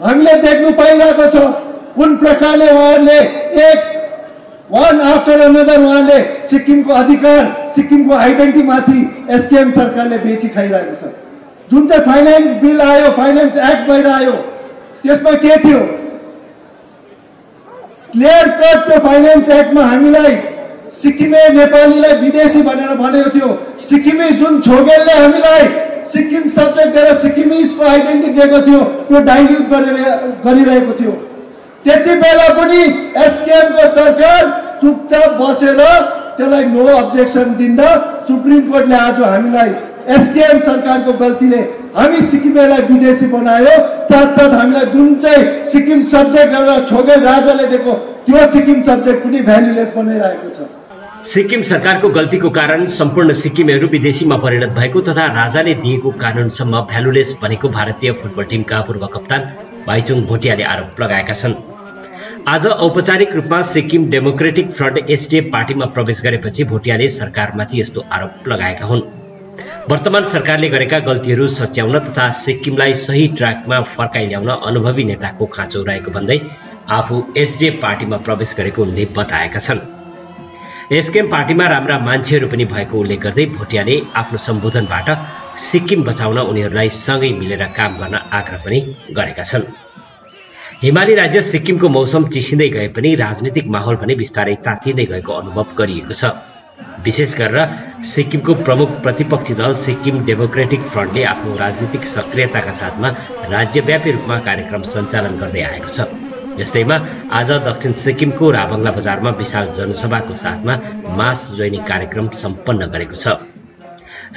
हामीले देख्नु पाइरहेको छ कुन प्रकारले उहाँहरूले एक वान आफ्टर अनदर उहाँले सिक्किमको अधिकार सिक्किमको आइडेन्टिटीमाथि एसकेएम सरकारले बेची खाइरहेको छ। जुन चाहिँ फाइनेन्स बिल आयो फाइनेन्स एक्ट भएर आयो त्यसमा के थियो? क्लियर कट त्यो फाइनेन्स एक्टमा हामीलाई सिक्किमे नेपालीलाई विदेशी भनेर भनेको थियो। सिक्किमे जुन छोगेलले हामीलाई सिक्किम सब्जेक्ट दिएर सिक्किमिजको आइडेन्टिटी दिएको थियो त्यो डाइल्युट गरेर गरिरहेको थियो। त्यति बेला पनि एसकेएमको सरकार चुपचाप बसेर त्यसलाई नो अब्जेक्सन दिँदा सुप्रिम कोर्टले आज हामीलाई एसकेएम सरकारको गल्तीले हामी सिक्किमेलाई विदेशी बनायो। साथसाथ हामीलाई जुन चाहिँ सिक्किम सब्जेक्ट एउटा छोगेल राजाले दिएको त्यो सिक्किम सब्जेक्ट पनि भ्यालुलेस बनाइरहेको छ। सिक्किम सरकारको गल्तीको कारण सम्पूर्ण सिक्किमेहरू विदेशीमा परिणत भएको तथा राजाले दिएको कानुनसम्म भ्यालुलेस बनेको भारतीय फुटबल टिमका पूर्व कप्तान भाइचुङ भोटियाले आरोप लगाएका छन्। आज औपचारिक रूपमा सिक्किम डेमोक्रेटिक फ्रन्ट एसडिएफ पार्टीमा प्रवेश गरेपछि भोटियाले सरकारमाथि यस्तो आरोप लगाएका हुन्। वर्तमान सरकारले गरेका गल्तीहरू सच्याउन तथा सिक्किमलाई सही ट्र्याकमा फर्काइ ल्याउन अनुभवी नेताको खाँचो रहेको भन्दै आफू एसडिएफ पार्टीमा प्रवेश गरेको उनले बताएका छन्। एसकेएम पार्टीमा राम्रा मान्छेहरू पनि भएको उल्लेख गर्दै भोटियाले आफ्नो सम्बोधनबाट सिक्किम बचाउन उनीहरूलाई सँगै मिलेर काम गर्न आग्रह पनि गरेका छन्। हिमाली राज्य सिक्किमको मौसम चिसिँदै गए पनि राजनीतिक माहौल भने बिस्तारै तातिँदै गएको अनुभव गरिएको छ। विशेष गरेर सिक्किमको प्रमुख प्रतिपक्षी दल सिक्किम डेमोक्रेटिक फ्रन्टले आफ्नो राजनीतिक सक्रियताका साथमा राज्यव्यापी रूपमा कार्यक्रम सञ्चालन गर्दै आएको छ। यस्तैमा आज दक्षिण सिक्किमको राभङ्ला बजारमा विशाल जनसभाको साथमा मास जोइनिङ कार्यक्रम सम्पन्न गरेको छ।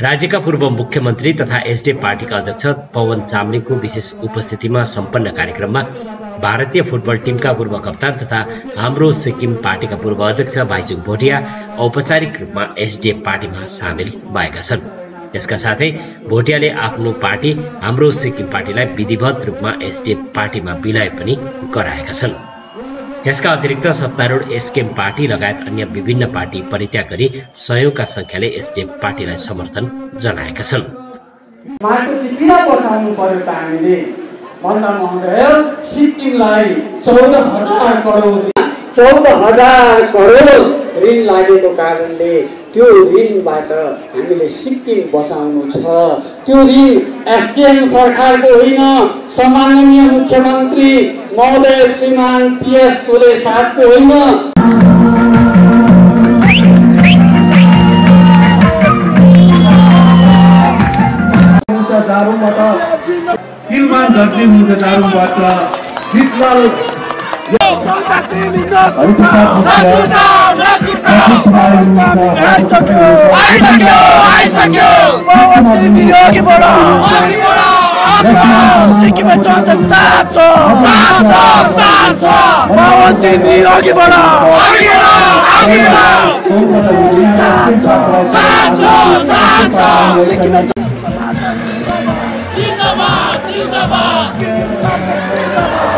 राज्यका पूर्व मुख्यमन्त्री तथा एसडिएफ पार्टीका अध्यक्ष पवन चामलिङको विशेष उपस्थितिमा सम्पन्न कार्यक्रममा भारतीय फुटबल टिमका पूर्व कप्तान तथा हाम्रो सिक्किम पार्टीका पूर्व अध्यक्ष भाइचुङ भोटिया औपचारिक रूपमा एसडिएफ पार्टीमा सामेल भएका छन्। यसका साथै भोटियाले आफ्नो पार्टी हाम्रो सिक्किम पार्टीलाई विधिवत रूपमा एसडिएफ पार्टीमा विलय पनि गराएका छन्। यसका अतिरिक्त सत्तारूढ एसकेएम पार्टी लगायत अन्य विभिन्न पार्टी परित्याग गरी सयौंका संख्याले एसडिएफ पार्टीलाई समर्थन जनाएका छन्। चौध हजार करोड। ऋण लागेको कारणले त्यो ऋणबाट हामीले सिक्किम बचाउनु छ। त्यो ऋण एसकेएम सरकारको होइन। सम्माननीय मुख्यमन्त्री महोदय श्रीमान पिएस कोले साथको होइन। तिलमान धर्ती हुन्छ जारुङबाट जितलाल सिक्किममा चल्छ सात छ सात छ सात छ पवन तिमी अघि बढ सात छ सात छ सिक्किममा धारा तिन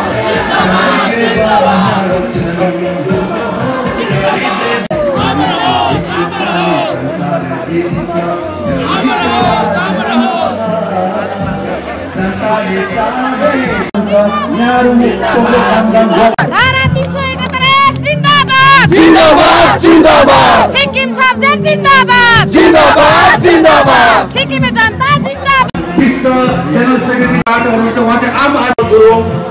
सिक्किम सब्जेक्ट जिन्दाबाद जिन्दाबाद जिन्दाबाद सिक्किमे जनता जिन्दाबाद विश्व जेनरल सेक्रेटरीबाट हुनुहुन्छ उहाँ चाहिँ आम आदमी गुरु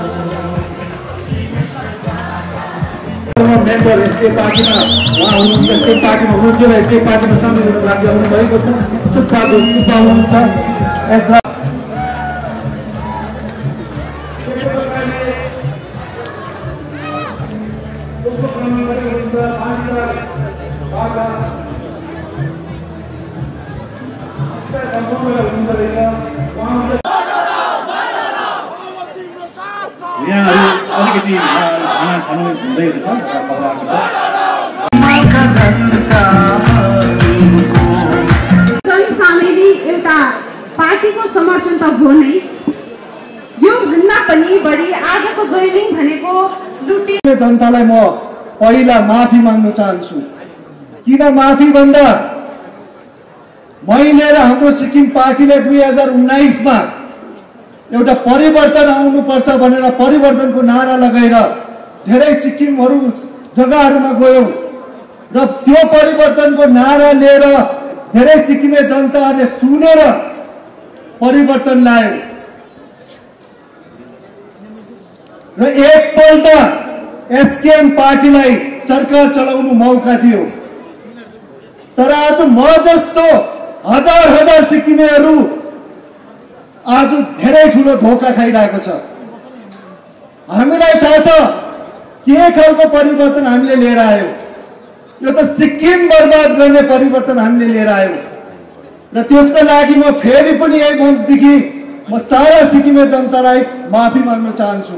मेम्बर एसके पार्टीमा उहाँ हुनुहुन्छ एसके पार्टीमा हुनुहुन्थ्यो र एसके पार्टीमा सामेल हुनुको लागि आउनुभएको छ। सुब्बा सुब्बा हुनुहुन्छ। यसमा अलिकति खाना खानु हुँदै रहेछ पकाएको छ। जनसामेली एउटा पार्टीको समर्थन त हो नै। यो भन्दा पनि बढी आजको जोइनिङ भनेको लुटी जनतालाई म पहिला माफी माग्न चाहन्छु। किन माफी भन्दा मैले र हाम्रो सिक्किम पार्टीले दुई हजार उन्नाइसमा एउटा परिवर्तन आउनुपर्छ भनेर परिवर्तनको नारा लगाएर धेरै सिक्किमहरू जग्गाहरूमा गयौँ। र त्यो परिवर्तनको नारा लिएर धेरै सिक्किमे जनताहरूले सुनेर परिवर्तन ल्यायो र एकपल्ट एसकेएम पार्टीलाई सरकार चलाउनु मौका दियो। तर आज म जस्तो हजार हजार सिक्किमेहरू आज धेरै ठुलो धोका खाइरहेको छ। हामीलाई थाहा छ के खालको परिवर्तन हामीले लिएर आयो? यो त सिक्किम बर्बाद गर्ने परिवर्तन हामीले लिएर आयो। र त्यसको लागि म फेरि पनि यही मञ्चदेखि म सारा सिक्किमे जनतालाई माफी माग्न चाहन्छु।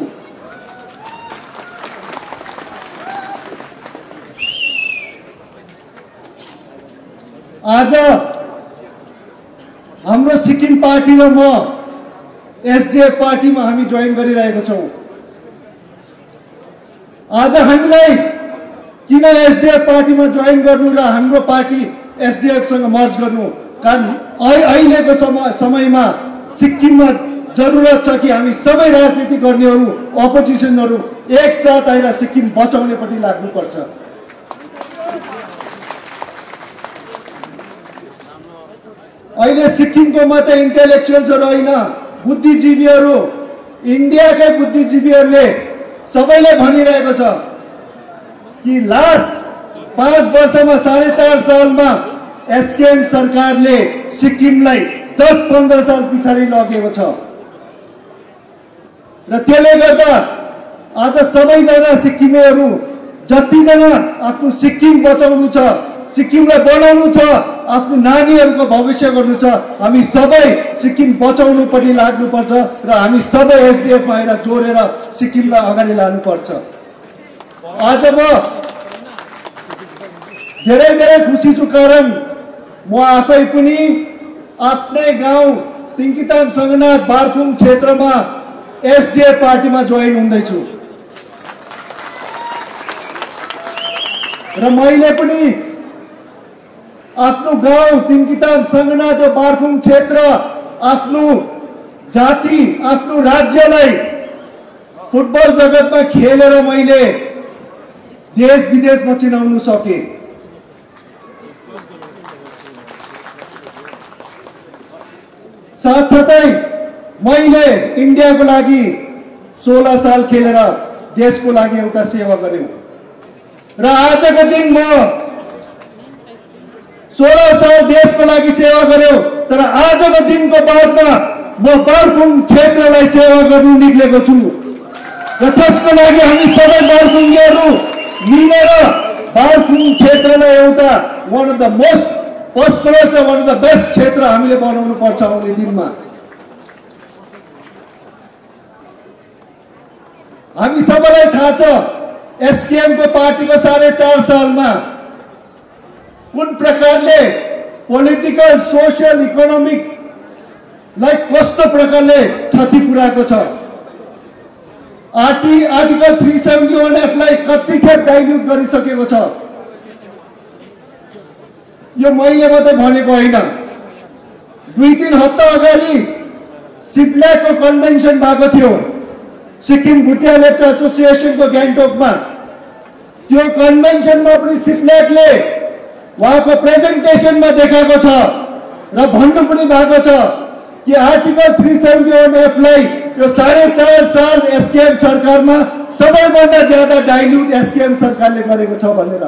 आज हाम्रो सिक्किम पार्टी र म एसडिएफ पार्टीमा हामी जोइन गरिरहेको छौँ। आज हामीलाई किन एसडिएफ पार्टीमा जोइन गर्नु र हाम्रो पार्टी एसडिएफसँग मर्ज गर्नु? कारण अहि- अहिलेको समय समयमा सिक्किममा जरुरत छ कि हामी सबै राजनीति गर्नेहरू अपोजिसनहरू एकसाथ आएर सिक्किम बचाउनेपट्टि लाग्नुपर्छ। अहिले सिक्किमको मात्रै इन्टेलेक्चुअल्सहरू होइन बुद्धिजीवीहरू इन्डियाकै बुद्धिजीवीहरूले सबैले भनिरहेको छ कि लास्ट पाँच वर्षमा साढे चार सालमा एसकेएम सरकारले सिक्किमलाई दस पन्ध्र साल पछाडि लगेको छ। र त्यसले गर्दा आज सबैजना सिक्किमेहरू जतिजना आफ्नो सिक्किम बचाउनु छ सिक्किमलाई बनाउनु छ आफ्नो नानीहरूको भविष्य गर्नु छ हामी सबै सिक्किम बचाउनुपट्टि लाग्नुपर्छ र हामी सबै एसडिएफमा आएर जोडेर सिक्किमलाई अगाडि लानुपर्छ। आज म धेरै धेरै खुसी छु कारण म आफै पनि आफ्नै गाउँ तिङ्किताम सङ्गनाथ बारफुङ क्षेत्रमा एसडिएफ पार्टीमा जोइन हुँदैछु। र मैले पनि आफ्नो गाउँ तिङ्किताम सङ्गनाथ र बारफुङ क्षेत्र आफ्नो जाति आफ्नो राज्यलाई फुटबल जगतमा खेलेर मैले देश विदेशमा चिनाउनु सकेँ। साथसाथै मैले इन्डियाको लागि सोह्र साल खेलेर देशको लागि एउटा सेवा गऱ्यौँ र आजको दिन म सोह्र साल देशको लागि सेवा गर्यो तर आजको दिनको बादमा म बारफुङ क्षेत्रलाई सेवा गर्नु निक्लेको छु। र त्यसको लागि हामी सबै बारफुङ्गीहरू मिलेर बारफुङ क्षेत्रलाई एउटा वान अफ द मोस्ट पस्करस र वान अफ द बेस्ट क्षेत्र हामीले बनाउनु पर्छ आउने दिनमा। हामी सबैलाई थाहा छ एसकेएमको पार्टीको साढे चार सालमा कुन प्रकारले पोलिटिकल सोसियल इकोनोमिकलाई कस्तो प्रकारले क्षति पुऱ्याएको छ आर्टी आर्टिकल थ्री सेभेन्टी वान एफलाई कतिखेर डाइल्युट गरिसकेको छ यो मैले मात्रै भनेको होइन दुई तिन हप्ता अगाडि सिप्ल्याकको कन्भेन्सन भएको थियो सिक्किम भुटिया लेप्चा एसोसिएसनको गान्तोकमा त्यो कन्भेन्सनमा पनि सिप्ल्याकले उहाँको प्रेजेन्टेसनमा देखाएको छ र भन्नु पनि भएको छ कि आर्टिकल थ्री सेभेन्टी वान एफलाई यो साढे चार साल एसकेएम सरकारमा सबैभन्दा ज्यादा डाइल्युट एसकेएम सरकारले गरेको छ भनेर।